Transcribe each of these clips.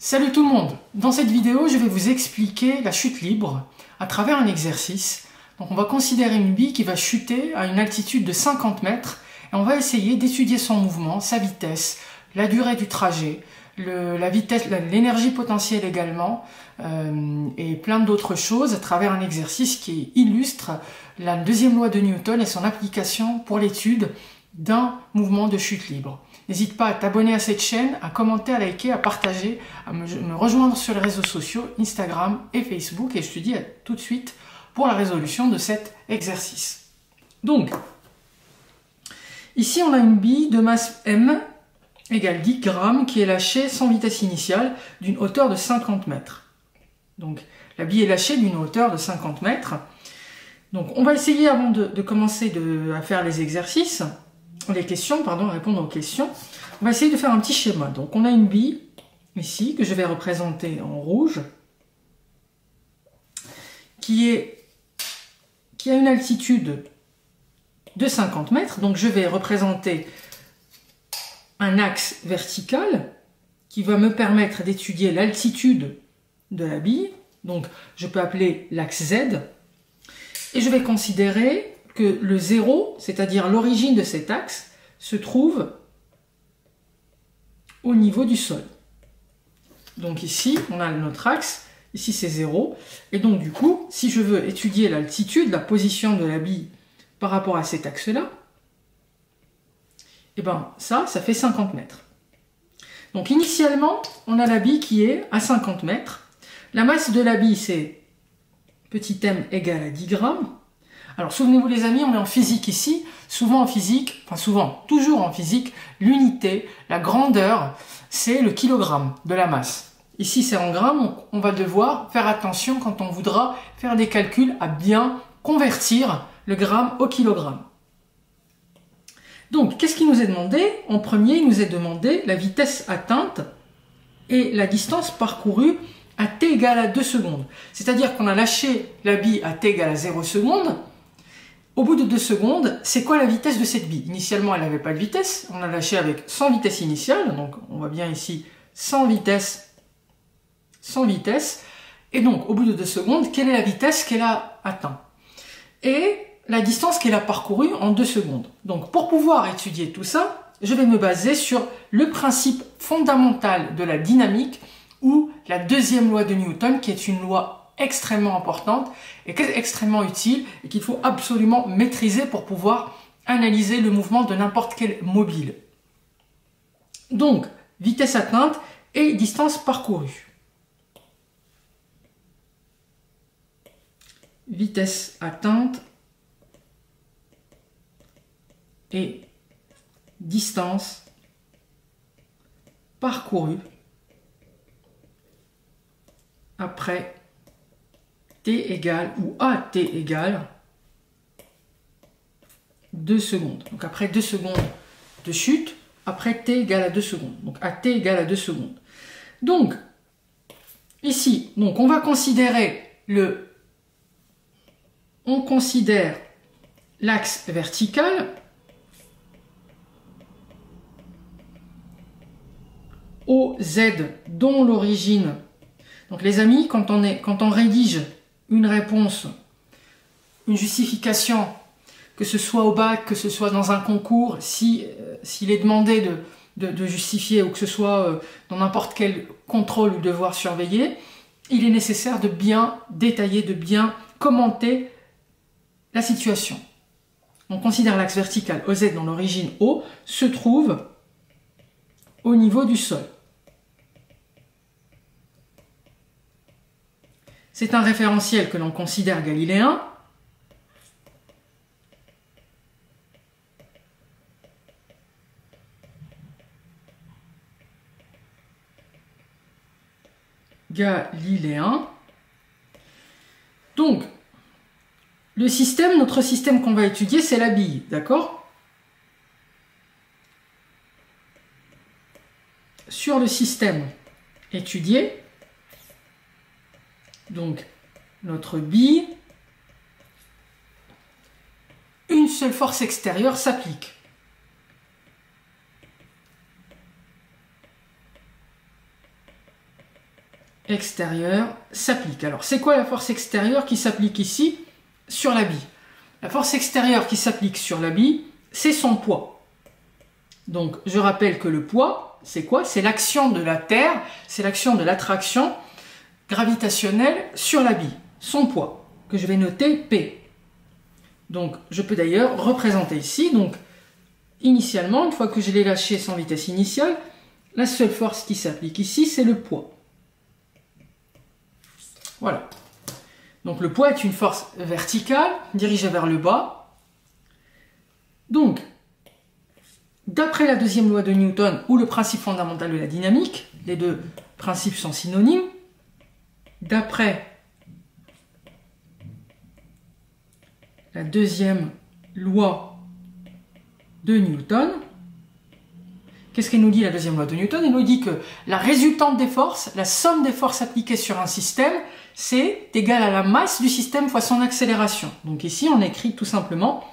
Salut tout le monde Dans cette vidéo, je vais vous expliquer la chute libre à travers un exercice. Donc on va considérer une bille qui va chuter à une altitude de 50 mètres et on va essayer d'étudier son mouvement, sa vitesse, la durée du trajet, la vitesse, l'énergie potentielle également euh, et plein d'autres choses à travers un exercice qui illustre la deuxième loi de Newton et son application pour l'étude d'un mouvement de chute libre. N'hésite pas à t'abonner à cette chaîne, à commenter, à liker, à partager, à me, rejoindre sur les réseaux sociaux, Instagram et Facebook. Et je te dis à tout de suite pour la résolution de cet exercice. Donc, ici on a une bille de masse M égale 10 grammes qui est lâchée sans vitesse initiale d'une hauteur de 50 mètres. Donc, la bille est lâchée d'une hauteur de 50 mètres. Donc, on va essayer avant de, commencer à faire les exercices les questions, pardon, répondre aux questions. On va essayer de faire un petit schéma. Donc on a une bille ici que je vais représenter en rouge qui est qui a une altitude de 50 mètres. Donc je vais représenter un axe vertical qui va me permettre d'étudier l'altitude de la bille. Donc je peux appeler l'axe Z. Et je vais considérer le zéro, c'est-à-dire l'origine de cet axe, se trouve au niveau du sol. Donc ici, on a notre axe, ici c'est 0, et donc du coup, si je veux étudier l'altitude, la position de la bille par rapport à cet axe-là, et eh bien ça, ça fait 50 mètres. Donc initialement, on a la bille qui est à 50 mètres. La masse de la bille, c'est petit m égale à 10 grammes. Alors souvenez-vous les amis, on est en physique ici. Souvent en physique, enfin souvent, toujours en physique, l'unité, la grandeur, c'est le kilogramme de la masse. Ici c'est en grammes, on va devoir faire attention quand on voudra faire des calculs à bien convertir le gramme au kilogramme. Donc, qu'est-ce qui nous est demandé? En premier, il nous est demandé la vitesse atteinte et la distance parcourue à t égale à 2 secondes. C'est-à-dire qu'on a lâché la bille à t égale à 0 secondes, au bout de deux secondes, c'est quoi la vitesse de cette bille? Initialement, elle n'avait pas de vitesse. On a lâché avec 100 vitesse initiale. Donc, on voit bien ici 100 vitesse, 100 vitesse. Et donc, au bout de deux secondes, quelle est la vitesse qu'elle a atteint? Et la distance qu'elle a parcourue en deux secondes. Donc, pour pouvoir étudier tout ça, je vais me baser sur le principe fondamental de la dynamique ou la deuxième loi de Newton, qui est une loi extrêmement importante et extrêmement utile et qu'il faut absolument maîtriser pour pouvoir analyser le mouvement de n'importe quel mobile. Donc, vitesse atteinte et distance parcourue. Vitesse atteinte et distance parcourue après t égale ou à t égale 2 secondes. Donc après 2 secondes de chute, après t égale à 2 secondes. Donc à t égale à 2 secondes. Donc, ici, donc on va considérer le... On considère l'axe vertical OZ dont l'origine. Donc les amis, quand on, est, quand on rédige une réponse, une justification, que ce soit au bac, que ce soit dans un concours, euh, s'il est demandé de, justifier ou que ce soit euh, dans n'importe quel contrôle ou devoir surveiller, il est nécessaire de bien détailler, de bien commenter la situation. On considère l'axe vertical OZ dont l'origine O se trouve au niveau du sol. C'est un référentiel que l'on considère galiléen. Galiléen. Donc, le système, notre système qu'on va étudier, c'est la bille, d'accord? Sur le système étudié, donc notre bille, une seule force extérieure s'applique. extérieure s'applique. Alors, c'est quoi la force extérieure qui s'applique ici sur la bille? La force extérieure qui s'applique sur la bille, c'est son poids. Donc, je rappelle que le poids, c'est quoi? C'est l'action de la Terre, c'est l'action de l'attraction gravitationnelle sur la bille, son poids, que je vais noter P. Donc, je peux d'ailleurs représenter ici, donc, initialement, une fois que je l'ai lâché sans vitesse initiale, la seule force qui s'applique ici, c'est le poids. Voilà. Donc le poids est une force verticale dirigée vers le bas. Donc, d'après la deuxième loi de Newton ou le principe fondamental de la dynamique, les deux principes sont synonymes, d'après la deuxième loi de Newton, Qu'est-ce qu'elle nous dit la deuxième loi de Newton? Elle nous dit que la résultante des forces, la somme des forces appliquées sur un système, c'est égal à la masse du système fois son accélération. Donc ici, on écrit tout simplement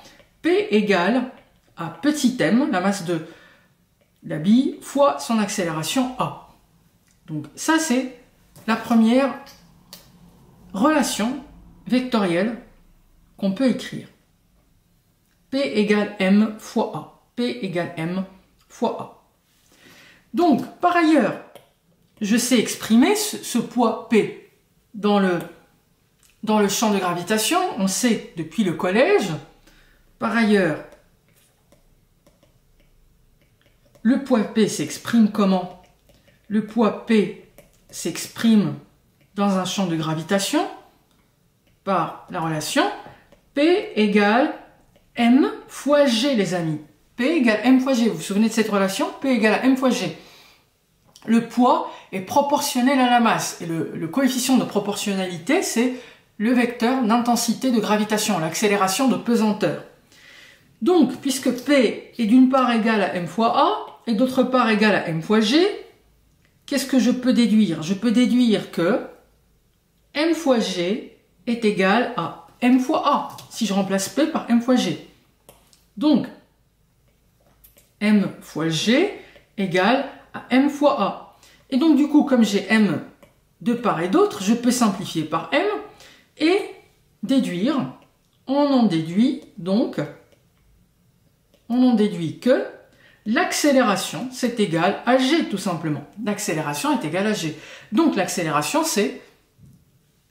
P égale à petit m, la masse de la bille, fois son accélération A. Donc ça, c'est la première relation vectorielle qu'on peut écrire. P égale m fois A. P égale m fois A. Donc, par ailleurs, je sais exprimer ce, poids P dans le, dans le champ de gravitation. On sait depuis le collège. Par ailleurs, le poids P s'exprime comment? Le poids P s'exprime dans un champ de gravitation par la relation P égale M fois G, les amis. P égale M fois G. Vous vous souvenez de cette relation P égale à M fois G le poids est proportionnel à la masse. Et le, coefficient de proportionnalité, c'est le vecteur d'intensité de gravitation, l'accélération de pesanteur. Donc, puisque P est d'une part égal à m fois A et d'autre part égal à m fois G, qu'est-ce que je peux déduire? Je peux déduire que m fois G est égal à m fois A, si je remplace P par m fois G. Donc, m fois G égale m fois a. Et donc du coup, comme j'ai m de part et d'autre, je peux simplifier par m et déduire, on en déduit donc, on en déduit que l'accélération, c'est égal à g tout simplement. L'accélération est égale à g. Donc l'accélération, c'est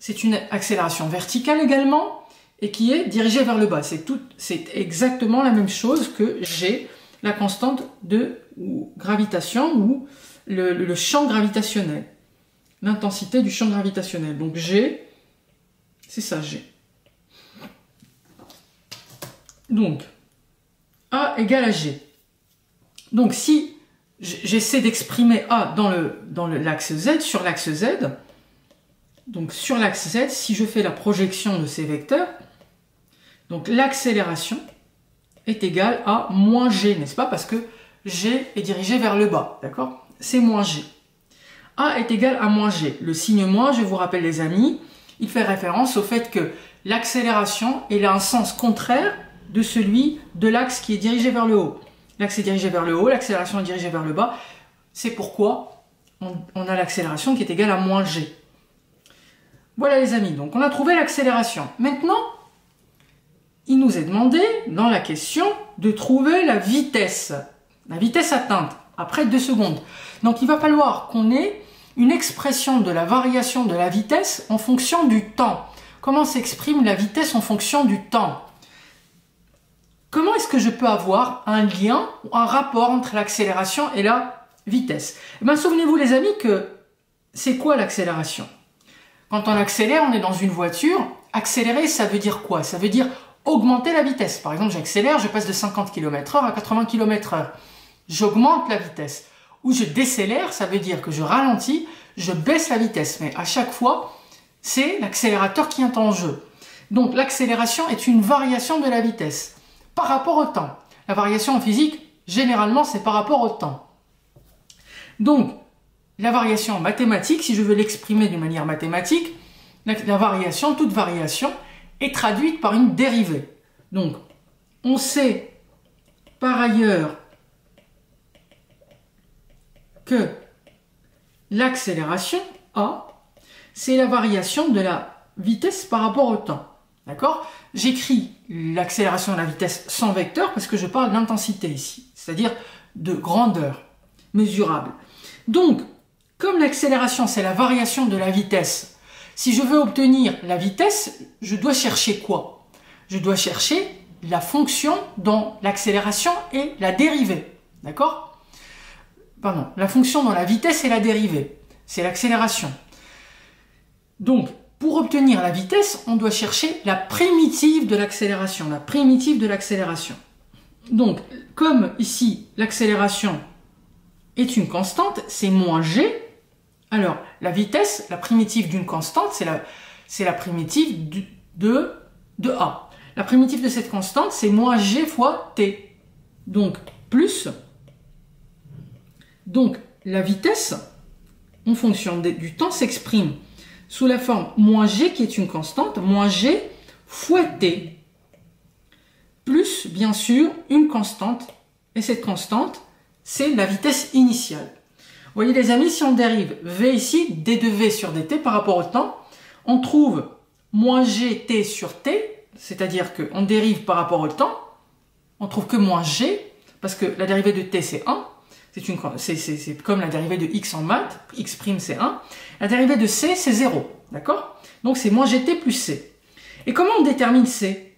c'est une accélération verticale également et qui est dirigée vers le bas. C'est tout, c'est exactement la même chose que g, la constante de gravitation ou le, champ gravitationnel. L'intensité du champ gravitationnel. Donc G, c'est ça G. Donc, A égale à G. Donc si j'essaie d'exprimer A dans le dans l'axe Z, sur l'axe Z, donc sur l'axe Z, si je fais la projection de ces vecteurs, donc l'accélération est égale à moins G, n'est-ce pas? Parce que G est dirigé vers le bas, d'accord? C'est moins G. A est égal à moins G. Le signe moins, je vous rappelle les amis, il fait référence au fait que l'accélération a un sens contraire de celui de l'axe qui est dirigé vers le haut. L'axe est dirigé vers le haut, l'accélération est dirigée vers le bas. C'est pourquoi on a l'accélération qui est égale à moins g. Voilà les amis, donc on a trouvé l'accélération. Maintenant, il nous est demandé dans la question de trouver la vitesse la vitesse atteinte après 2 secondes. Donc il va falloir qu'on ait une expression de la variation de la vitesse en fonction du temps. Comment s'exprime la vitesse en fonction du temps? Comment est-ce que je peux avoir un lien ou un rapport entre l'accélération et la vitesse? Eh Souvenez-vous les amis que c'est quoi l'accélération? Quand on accélère, on est dans une voiture. Accélérer, ça veut dire quoi? Ça veut dire augmenter la vitesse. Par exemple, j'accélère, je passe de 50 km h à 80 km h j'augmente la vitesse. Ou je décélère, ça veut dire que je ralentis, je baisse la vitesse. Mais à chaque fois, c'est l'accélérateur qui est en jeu. Donc l'accélération est une variation de la vitesse par rapport au temps. La variation en physique, généralement, c'est par rapport au temps. Donc, la variation en mathématiques, si je veux l'exprimer d'une manière mathématique, la, la, variation, toute variation, est traduite par une dérivée. Donc, on sait par ailleurs que l'accélération A c'est la variation de la vitesse par rapport au temps. D'accord? J'écris l'accélération de la vitesse sans vecteur parce que je parle d'intensité ici, c'est-à-dire de grandeur mesurable. Donc, comme l'accélération, c'est la variation de la vitesse, si je veux obtenir la vitesse, je dois chercher quoi? Je dois chercher la fonction dont l'accélération est la dérivée. D'accord? Pardon, la fonction dont la vitesse est la dérivée. C'est l'accélération. Donc, pour obtenir la vitesse, on doit chercher la primitive de l'accélération. La primitive de l'accélération. Donc, comme ici, l'accélération est une constante, c'est moins g. Alors, la vitesse, la primitive d'une constante, c'est la, primitive de, de a. La primitive de cette constante, c'est moins g fois t. Donc, plus. Donc, la vitesse, en fonction du temps, s'exprime sous la forme moins g, qui est une constante, moins g fois t, plus, bien sûr, une constante. Et cette constante, c'est la vitesse initiale. Vous voyez les amis, si on dérive v ici, d de v sur dt par rapport au temps, on trouve moins gt sur t, c'est-à-dire qu'on dérive par rapport au temps, on trouve que moins g, parce que la dérivée de t c'est 1, c'est comme la dérivée de x en maths, x' c'est 1, la dérivée de c c'est 0, d'accord? Donc c'est moins gt plus c. Et comment on détermine c?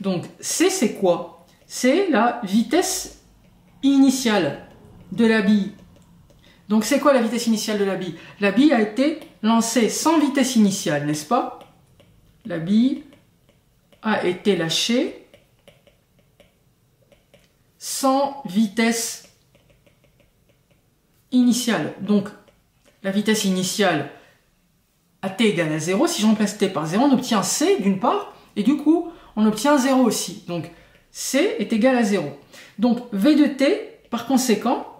Donc c c'est quoi? C'est la vitesse initiale de la bille. Donc c'est quoi la vitesse initiale de la bille? La bille a été lancée sans vitesse initiale, n'est-ce pas? La bille a été lâché sans vitesse initiale. Donc, la vitesse initiale à t égale à 0, si je remplace t par 0, on obtient c d'une part, et du coup, on obtient 0 aussi. Donc, c est égal à 0. Donc, v de t, par conséquent,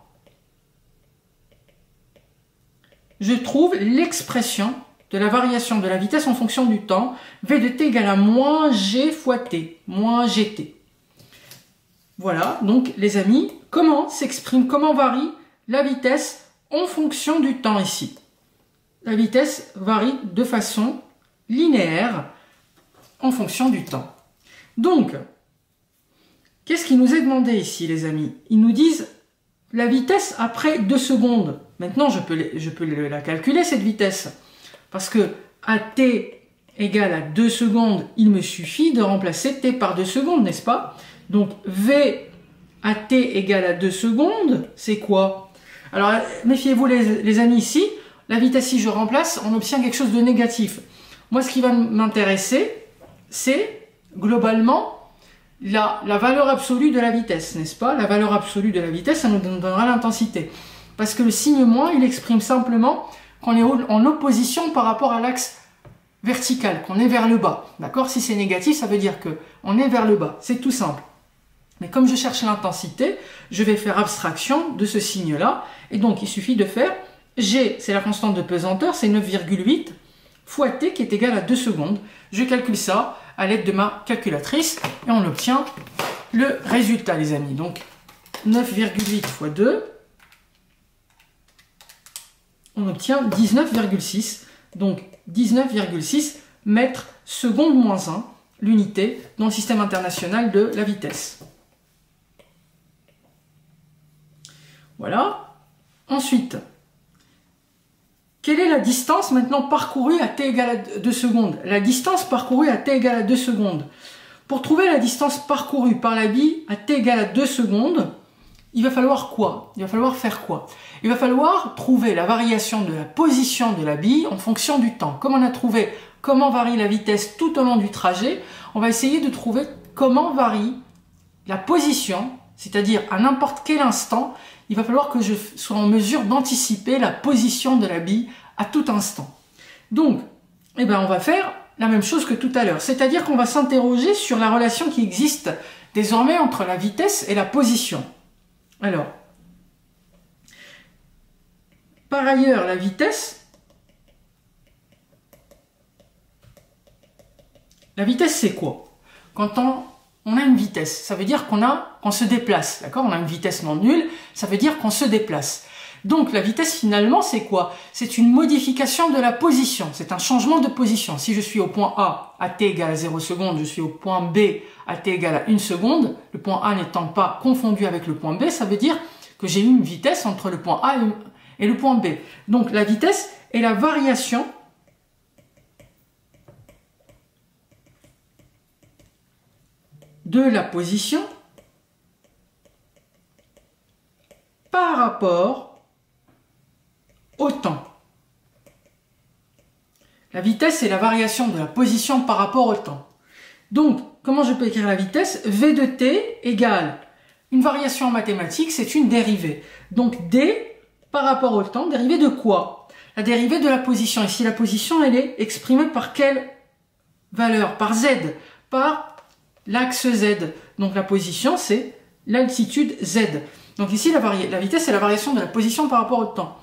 je trouve l'expression de la variation de la vitesse en fonction du temps, v de t égale à moins g fois t, moins gt. Voilà, donc les amis, comment s'exprime, comment varie la vitesse en fonction du temps ici? La vitesse varie de façon linéaire en fonction du temps. Donc, qu'est-ce qui nous est demandé ici, les amis? Ils nous disent la vitesse après 2 secondes. Maintenant, je peux, la calculer, cette vitesse. Parce que à t égale à 2 secondes, il me suffit de remplacer t par 2 secondes, n'est-ce pas? Donc v à t égale à 2 secondes, c'est quoi? Alors méfiez-vous les, amis ici, la vitesse si je remplace, on obtient quelque chose de négatif. Moi ce qui va m'intéresser, c'est globalement la, valeur absolue de la vitesse, n'est-ce pas? La valeur absolue de la vitesse, ça nous donnera l'intensité. Parce que le signe moins, il exprime simplement qu'on est en opposition par rapport à l'axe vertical, qu'on est vers le bas. D'accord? Si c'est négatif, ça veut dire que on est vers le bas. C'est tout simple. Mais comme je cherche l'intensité, je vais faire abstraction de ce signe-là. Et donc, il suffit de faire G, c'est la constante de pesanteur, c'est 9,8 fois T qui est égal à 2 secondes. Je calcule ça à l'aide de ma calculatrice et on obtient le résultat, les amis. Donc, 9,8 fois 2, on obtient 19,6. Donc 19,6 mètres secondes moins 1, l'unité dans le système international de la vitesse. Voilà. Ensuite, quelle est la distance maintenant parcourue à t égale à 2 secondes? La distance parcourue à t égale à 2 secondes. Pour trouver la distance parcourue par la bille à t égale à 2 secondes, il va falloir quoi? Il va falloir faire quoi? Il va falloir trouver la variation de la position de la bille en fonction du temps. Comme on a trouvé comment varie la vitesse tout au long du trajet, on va essayer de trouver comment varie la position, c'est-à-dire à, n'importe quel instant, il va falloir que je sois en mesure d'anticiper la position de la bille à tout instant. Donc, eh ben, on va faire la même chose que tout à l'heure, c'est-à-dire qu'on va s'interroger sur la relation qui existe désormais entre la vitesse et la position. Alors, par ailleurs, la vitesse, la vitesse c'est quoi? Quand on, a une vitesse, ça veut dire qu'on a qu'on se déplace, d'accord? On a une vitesse non nulle, ça veut dire qu'on se déplace. Donc la vitesse finalement c'est quoi? C'est une modification de la position, c'est un changement de position. Si je suis au point A à t égale à 0 secondes, je suis au point B à t égale à 1 seconde, le point A n'étant pas confondu avec le point B, ça veut dire que j'ai une vitesse entre le point A et le point B. Donc la vitesse est la variation de la position par rapport au temps. La vitesse est la variation de la position par rapport au temps. Donc, comment je peux écrire la vitesse? V de t égale une variation en mathématiques, c'est une dérivée. Donc d par rapport au temps, dérivée de quoi? La dérivée de la position. Ici, la position, elle est exprimée par quelle valeur? Par z, par l'axe z. Donc la position, c'est l'altitude z. Donc ici, la, vitesse, c'est la variation de la position par rapport au temps.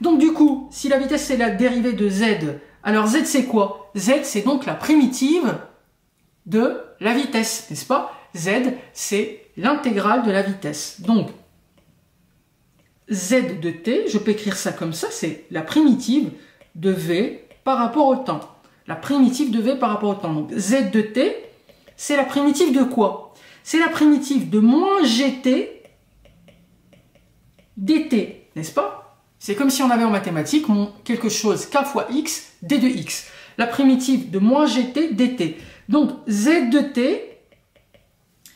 Donc du coup, si la vitesse, c'est la dérivée de z, alors z, c'est quoi? Z, c'est donc la primitive de la vitesse, n'est-ce pas? Z, c'est l'intégrale de la vitesse. Donc, z de t, je peux écrire ça comme ça, c'est la primitive de v par rapport au temps. La primitive de v par rapport au temps. Donc z de t, c'est la primitive de quoi? C'est la primitive de moins gt dt, n'est-ce pas? C'est comme si on avait en mathématiques quelque chose k fois x d de x. La primitive de moins gt dt. Donc z de t,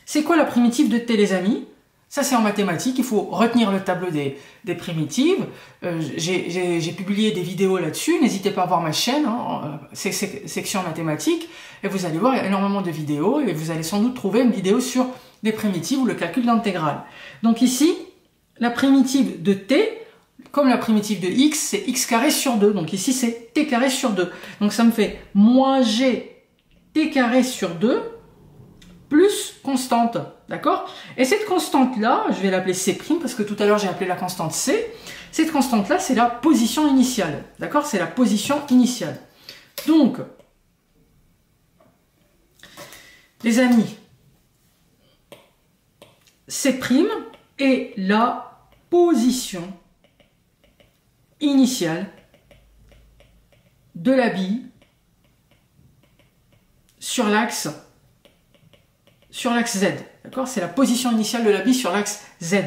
c'est quoi la primitive de t les amis? Ça, c'est en mathématiques. Il faut retenir le tableau des, primitives. Euh, j'ai publié des vidéos là-dessus. N'hésitez pas à voir ma chaîne, hein, euh, section mathématiques. Et vous allez voir, il y a énormément de vidéos. Et vous allez sans doute trouver une vidéo sur les primitives ou le calcul d'intégrale. Donc ici, la primitive de t, comme la primitive de x, c'est x carré sur 2. Donc ici, c'est t carré sur 2. Donc ça me fait moins g t carré sur 2 plus constante. D'accord? Et cette constante-là, je vais l'appeler C' parce que tout à l'heure j'ai appelé la constante C. Cette constante-là, c'est la position initiale. D'accord? C'est la position initiale. Donc, les amis, C' est la position initiale de la bille sur l'axe sur l'axe Z. D'accord? C'est la position initiale de la bille sur l'axe Z.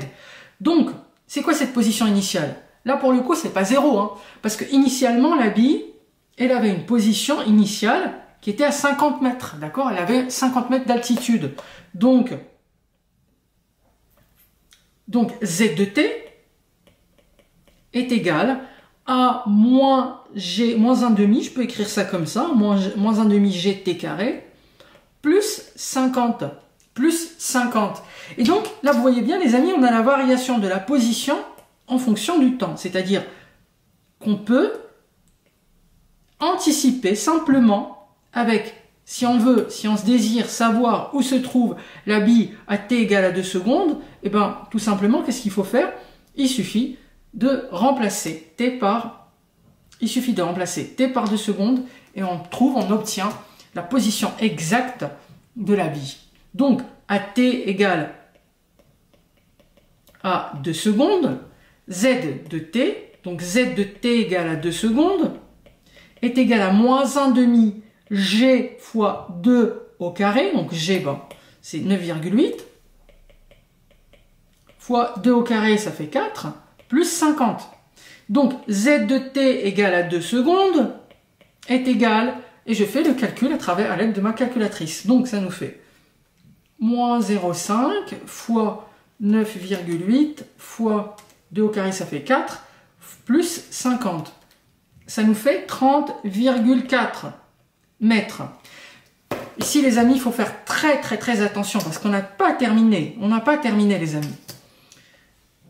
Donc, c'est quoi cette position initiale? Là, pour le coup, c'est pas zéro, hein, parce que initialement, la bille, elle avait une position initiale qui était à 50 mètres, d'accord? Elle avait 50 mètres d'altitude. Donc, Z de t est égal à moins g, moins 1 demi, je peux écrire ça comme ça, moins, moins 1 demi gt carré, plus 50, plus 50. Et donc, là, vous voyez bien, les amis, on a la variation de la position en fonction du temps. C'est-à-dire qu'on peut anticiper simplement avec, si on veut, si on se désire savoir où se trouve la bille à t égale à 2 secondes, et eh bien, tout simplement, qu'est-ce qu'il faut faire? Il suffit de remplacer t par, il suffit de remplacer t par 2 secondes, et on trouve, on obtient la position exacte de la bille. Donc, à t égale à 2 secondes, z de t, donc z de t égale à 2 secondes, est égal à moins 1 demi g fois 2 au carré, donc g, bon, c'est 9,8, fois 2 au carré, ça fait 4, plus 50. Donc z de t égale à 2 secondes est égal et je fais le calcul à travers à l'aide de ma calculatrice. Donc ça nous fait moins 0,5 fois 9,8 fois 2 au carré, ça fait 4, plus 50. Ça nous fait 30,4 mètres. Ici, les amis, il faut faire très très très attention parce qu'on n'a pas terminé. On n'a pas terminé, les amis.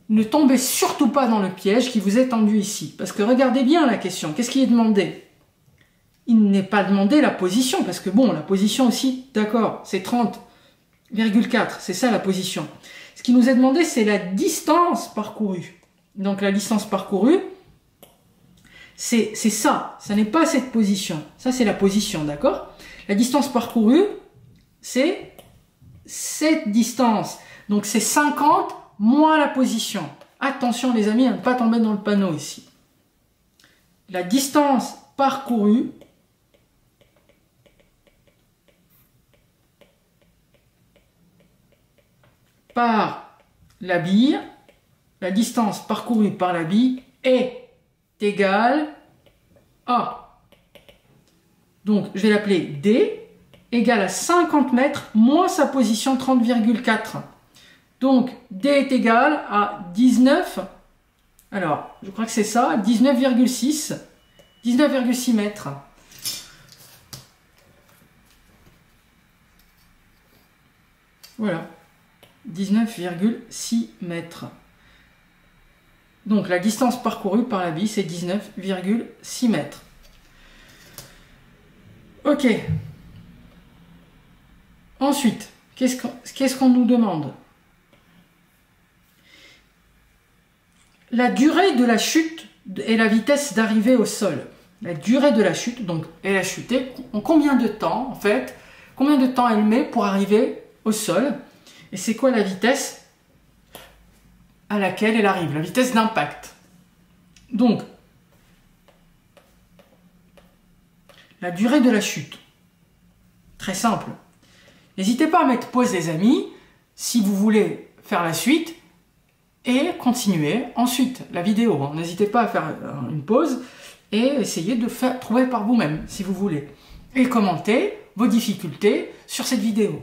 Ne tombez surtout pas dans le piège qui vous est tendu ici. Parce que regardez bien la question. Qu'est-ce qui est demandé? Il n'est pas demandé la position, parce que bon, la position aussi, d'accord, c'est 30,4, c'est ça la position. Ce qui nous est demandé, c'est la distance parcourue. Donc la distance parcourue, c'est ça, ça n'est pas cette position. Ça, c'est la position, d'accord? La distance parcourue, c'est cette distance. Donc c'est 50 moins la position. Attention les amis à ne pas tomber dans le panneau ici. La distance parcourue la bille, la distance parcourue par la bille est égale à, donc je vais l'appeler D, égale à 50 mètres moins sa position 30,4. Donc D est égal à 19, alors je crois que c'est ça, 19,6, 19,6 mètres. Voilà, 19,6 mètres. Donc la distance parcourue par la bille, c'est 19,6 mètres. Ok. Ensuite, qu'est-ce qu'on nous demande? La durée de la chute et la vitesse d'arrivée au sol. La durée de la chute, donc elle a chuté, en combien de temps en fait Combien de temps elle met pour arriver au sol? Et c'est quoi la vitesse à laquelle elle arrive, la vitesse d'impact? Donc, la durée de la chute. Très simple. N'hésitez pas à mettre pause les amis si vous voulez faire la suite et continuer ensuite la vidéo. Hein. N'hésitez pas à faire euh, une pause et essayer de faire, trouver par vous-même si vous voulez. Et commenter vos difficultés sur cette vidéo.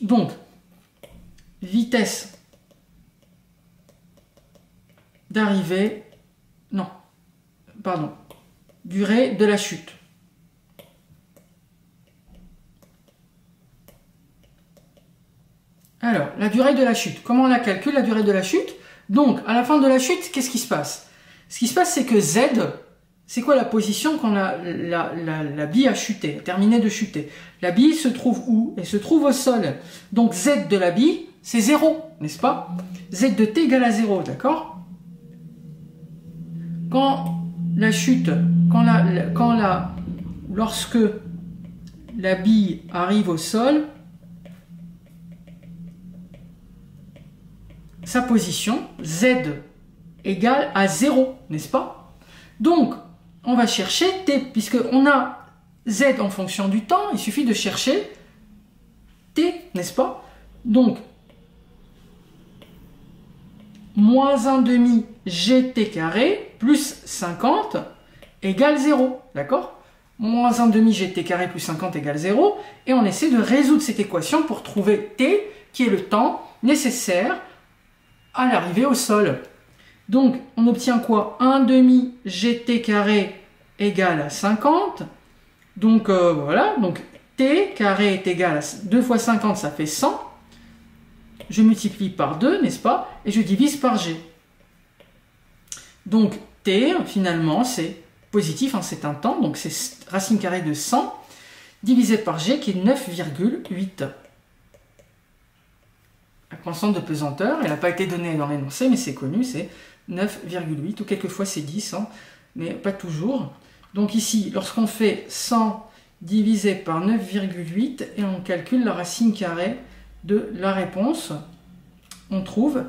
Donc, vitesse d'arrivée, non, pardon, durée de la chute. Alors, la durée de la chute. Comment on la calcule, la durée de la chute? Donc, à la fin de la chute, qu'est-ce qui se passe? Ce qui se passe, c'est que Z, c'est quoi la position quand la, la, bille a chuté, a terminé de chuter? La bille se trouve où? Elle se trouve au sol. Donc, Z de la bille, c'est 0, n'est-ce pas Z de t égale à 0, d'accord Quand la chute, quand la, lorsque la bille arrive au sol, sa position, Z égale à 0, n'est-ce pas Donc, on va chercher T, puisqu'on a Z en fonction du temps, il suffit de chercher T, n'est-ce pas Donc, moins 1 demi GT carré plus 50 égale 0, d'accord? Moins 1 demi GT carré plus 50 égale 0, et on essaie de résoudre cette équation pour trouver T, qui est le temps nécessaire à l'arrivée au sol. Donc, on obtient quoi? 1 demi gt carré égale à 50. Donc, euh, voilà. Donc, t carré est égal à 2 fois 50, ça fait 100. Je multiplie par 2, n'est-ce pas Et je divise par g. Donc, t, finalement, c'est positif, hein, c'est un temps. Donc, c'est racine carrée de 100 divisé par g qui est 9,8 la constante de pesanteur, elle n'a pas été donnée dans l'énoncé, mais c'est connu, c'est 9,8, ou quelquefois c'est 10, hein, mais pas toujours. Donc ici, lorsqu'on fait 100 divisé par 9,8 et on calcule la racine carrée de la réponse, on trouve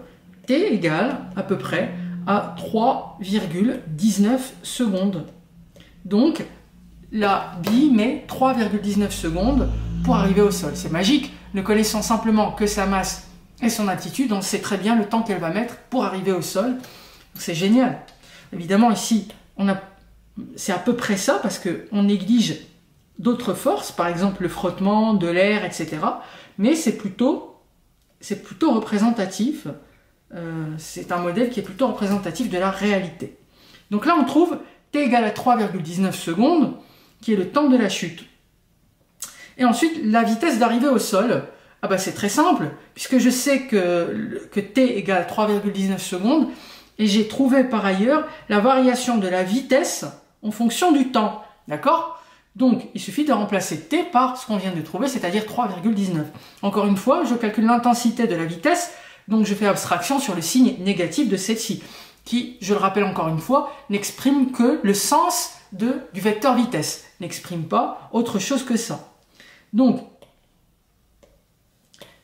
t égale à peu près à 3,19 secondes. Donc la bille met 3,19 secondes pour arriver au sol. C'est magique. Ne connaissant simplement que sa masse et son altitude, on sait très bien le temps qu'elle va mettre pour arriver au sol. C'est génial. Évidemment, ici, c'est à peu près ça parce qu'on néglige d'autres forces, par exemple le frottement de l'air, etc. Mais c'est plutôt, c'est plutôt représentatif. Euh, c'est un modèle qui est plutôt représentatif de la réalité. Donc là, on trouve t égale à 3,19 secondes, qui est le temps de la chute. Et ensuite, la vitesse d'arrivée au sol. Ah bah c'est très simple, puisque je sais que, t égale 3,19 secondes, et j'ai trouvé par ailleurs la variation de la vitesse en fonction du temps. D'accord? Donc, il suffit de remplacer t par ce qu'on vient de trouver, c'est-à-dire 3,19. Encore une fois, je calcule l'intensité de la vitesse, donc je fais abstraction sur le signe négatif de celle-ci, qui, je le rappelle encore une fois, n'exprime que le sens du vecteur vitesse, n'exprime pas autre chose que ça. Donc,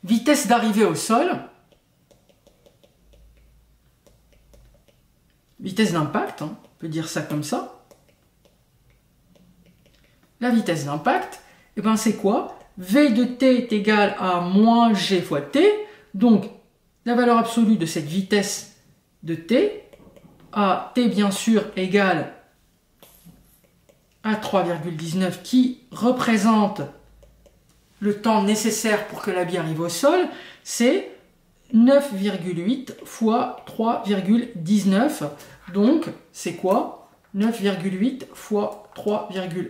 vitesse d'arrivée au sol, vitesse d'impact, hein, on peut dire ça comme ça. La vitesse d'impact, et eh ben c'est quoi? V de t est égal à moins g fois t. Donc, la valeur absolue de cette vitesse de t, à t bien sûr égale à 3,19 qui représente le temps nécessaire pour que la bille arrive au sol, c'est 9,8 fois 3,19. Donc, c'est quoi? 9,8 fois 3,19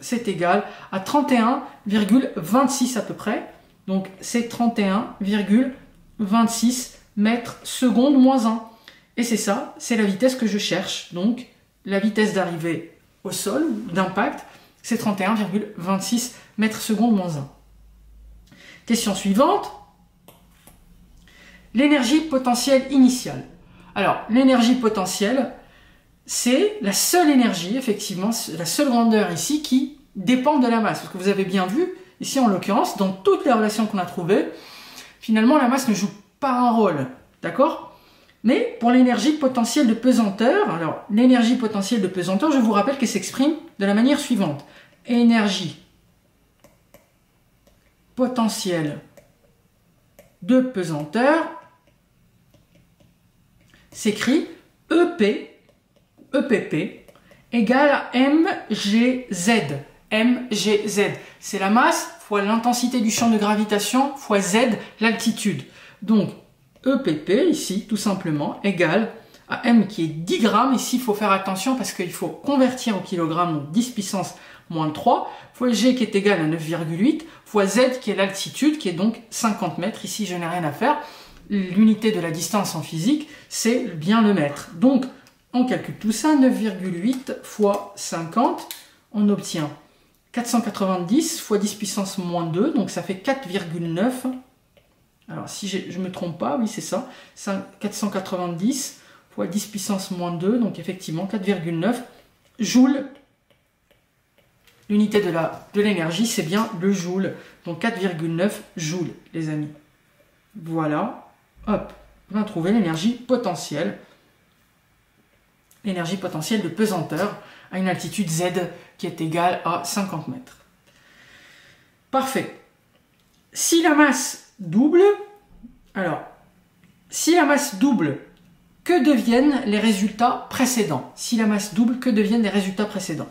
c'est égal à 31,26 à peu près. Donc c'est 31,26 mètres secondes moins 1. Et c'est ça, c'est la vitesse que je cherche. Donc la vitesse d'arrivée au sol, d'impact, c'est 31,26 mètres secondes moins 1. Question suivante. L'énergie potentielle initiale. Alors, l'énergie potentielle, c'est la seule énergie, effectivement, la seule grandeur ici qui dépend de la masse. Parce que vous avez bien vu, ici en l'occurrence, dans toutes les relations qu'on a trouvées, finalement la masse ne joue pas un rôle. D'accord? Mais pour l'énergie potentielle de pesanteur, alors l'énergie potentielle de pesanteur, je vous rappelle qu'elle s'exprime de la manière suivante. Énergie potentielle de pesanteur s'écrit EP, EPP, égale à MGZ. MGZ. C'est la masse fois l'intensité du champ de gravitation fois Z, l'altitude. Donc, EPP, ici, tout simplement, égale à M qui est 10 grammes. Ici, il faut faire attention parce qu'il faut convertir au kilogramme, donc 10 puissance moins 3, fois G qui est égal à 9,8, fois Z qui est l'altitude, qui est donc 50 mètres. Ici, je n'ai rien à faire. L'unité de la distance en physique, c'est bien le mètre. Donc, on calcule tout ça, 9,8 fois 50, on obtient 490 fois 10 puissance moins 2, donc ça fait 4,9. Alors si je ne me trompe pas, oui c'est ça, 490 fois 10 puissance moins 2, donc effectivement 4,9 joules. L'unité de l'énergie, c'est bien le joule. Donc 4,9 joules, les amis. Voilà. Hop, on a trouvé l'énergie potentielle. L'énergie potentielle de pesanteur à une altitude Z qui est égale à 50 mètres. Parfait. Si la masse double, alors, si la masse double, que deviennent les résultats précédents? Si la masse double, que deviennent les résultats précédents?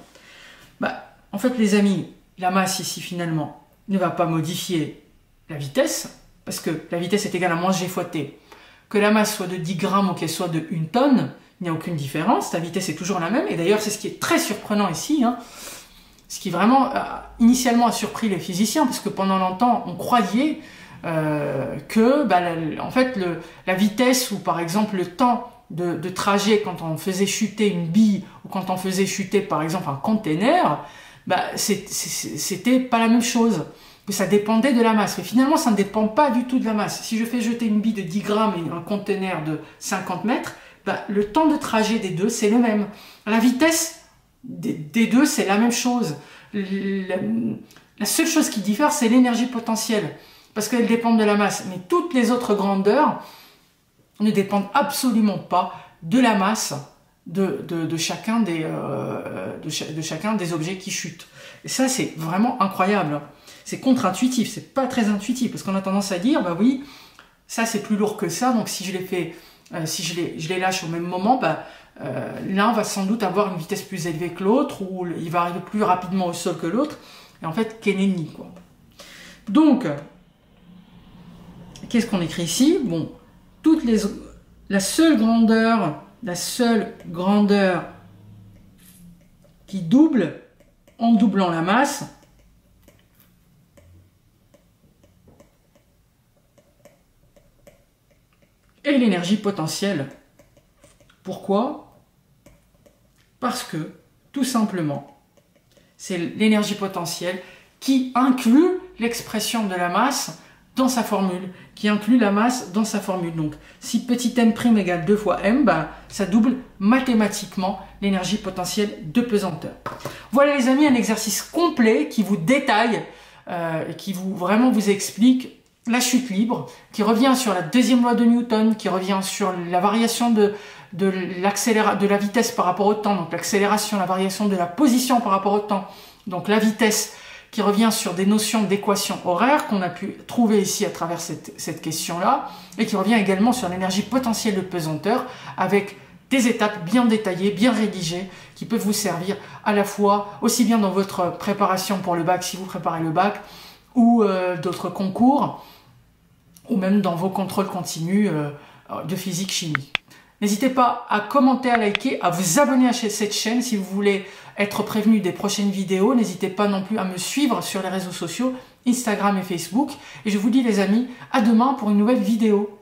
Bah, En fait, les amis, la masse ici, finalement, ne va pas modifier la vitesse, parce que la vitesse est égale à moins g fois t. Que la masse soit de 10 grammes ou qu'elle soit de 1 tonne, il n'y a aucune différence, ta vitesse est toujours la même, et d'ailleurs c'est ce qui est très surprenant ici, hein. ce qui vraiment initialement a surpris les physiciens, parce que pendant longtemps on croyait euh, que bah, la, en fait la vitesse ou par exemple le temps de, trajet quand on faisait chuter une bille ou quand on faisait chuter par exemple un container, bah, c'était pas la même chose que ça dépendait de la masse. Mais finalement, ça ne dépend pas du tout de la masse. Si je fais jeter une bille de 10 grammes et un container de 50 mètres, bah, le temps de trajet des deux, c'est le même. La vitesse des, deux, c'est la même chose. La, seule chose qui diffère, c'est l'énergie potentielle, parce qu'elle dépend de la masse. Mais toutes les autres grandeurs ne dépendent absolument pas de la masse de, chacun, des, euh, chacun des objets qui chutent. Et ça, c'est vraiment incroyable. C'est contre-intuitif, c'est pas très intuitif, parce qu'on a tendance à dire, bah oui, ça c'est plus lourd que ça, donc si je l'ai fait euh, si je les, lâche au même moment, bah, euh, l'un va sans doute avoir une vitesse plus élevée que l'autre, ou il va arriver plus rapidement au sol que l'autre, et en fait, qu'est quoi. Donc, qu'est-ce qu'on écrit ici? Bon, toutes les, la seule grandeur, la seule grandeur qui double en doublant la masse, et l'énergie potentielle. Pourquoi? Parce que, tout simplement, c'est l'énergie potentielle qui inclut l'expression de la masse dans sa formule, qui inclut la masse dans sa formule. Donc, si petit m' égale 2 fois m, bah, ça double mathématiquement l'énergie potentielle de pesanteur. Voilà les amis, un exercice complet qui vous détaille euh, qui vous vraiment vous explique la chute libre, qui revient sur la deuxième loi de Newton, qui revient sur la variation de, la vitesse par rapport au temps, donc l'accélération, la variation de la position par rapport au temps, donc la vitesse qui revient sur des notions d'équation horaire qu'on a pu trouver ici à travers cette, cette question-là, et qui revient également sur l'énergie potentielle de pesanteur avec des étapes bien détaillées, bien rédigées, qui peuvent vous servir à la fois aussi bien dans votre préparation pour le bac si vous préparez le bac, ou euh, d'autres concours, ou même dans vos contrôles continus euh, de physique-chimie. N'hésitez pas à commenter, à liker, à vous abonner à cette chaîne si vous voulez être prévenu des prochaines vidéos. N'hésitez pas non plus à me suivre sur les réseaux sociaux, Instagram et Facebook. Et je vous dis les amis, à demain pour une nouvelle vidéo.